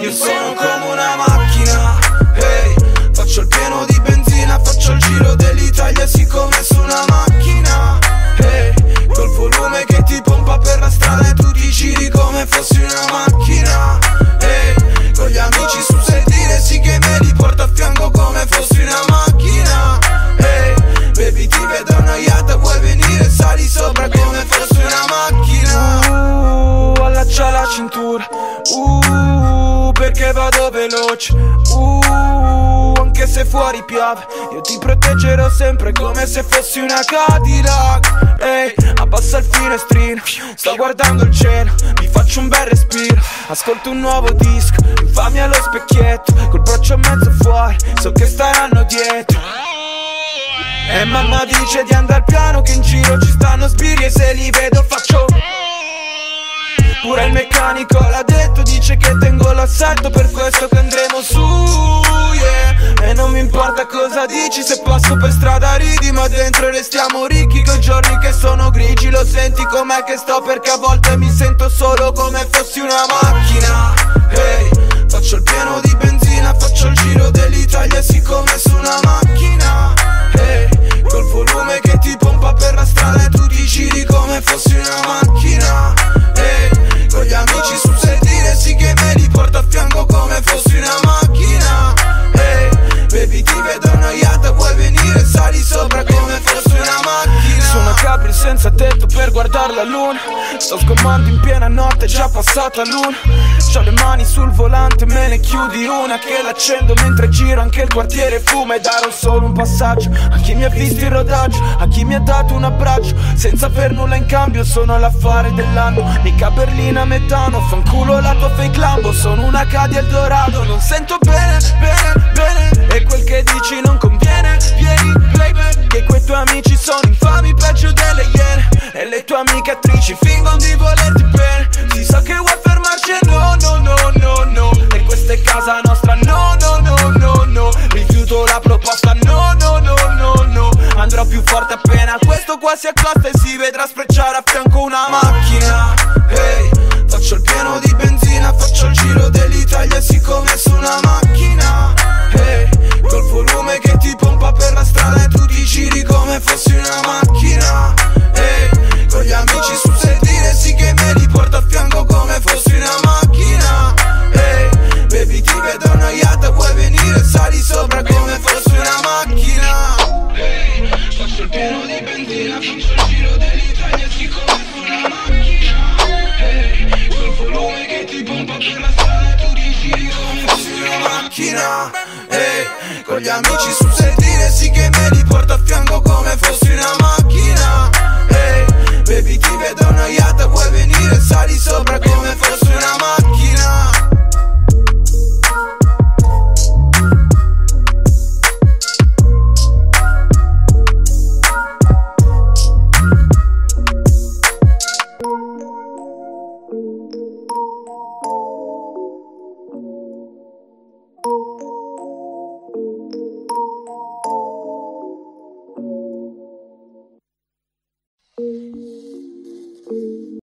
Io sono come una macchina, hey, vado veloce, uh, anche se fuori piove, io ti proteggerò sempre come se fossi una Cadillac, ehi, abbassa il finestrino, sto guardando il cielo, mi faccio un bel respiro, ascolto un nuovo disco, infamia allo specchietto, col braccio mezzo fuori, so che staranno dietro. E mamma dice di andare piano che in giro ci stanno sbirri e se li vedo faccio Pure il meccanico l'ha detto, dice che tengo l'assetto Per questo che andremo su, yeah. E non mi importa cosa dici, se passo per strada ridi Ma dentro restiamo ricchi, coi giorni che sono grigi Lo senti com'è che sto perché a volte mi sento solo come fossi una macchina. Hey, faccio il pieno di benzina, faccio il giro dell'Italia siccome Sono a Capri senza tetto per guardare la luna. Sto sgommando in piena notte, è già passata l'una. C'ho le mani sul volante, me ne chiudi una Che l'accendo mentre giro, anche il quartiere fuma E darò solo un passaggio. A chi mi ha visto in rodaggio A chi mi ha dato un abbraccio. Senza aver nulla in cambio, sono l'affare dell'anno. Mica Berlina metano, fanculo la tua fake Lambo. Sono una Cadi Eldorado, non sento bene, bene, bene. E quel che dici non conviene, vieni baby Che quei tuoi amici sono infami peggio delle iene E le tue amiche attrici fingono di volerti bene. Si sa che vuoi fermarci? No, no, no, no, no. E questa è casa nostra, no, no, no, no, no. Rifiuto la proposta, no, no, no, no, no. Andrò più forte appena questo qua si accosta E si vedrà sprecciare a fianco una macchina con gli amici sul sedile sì che me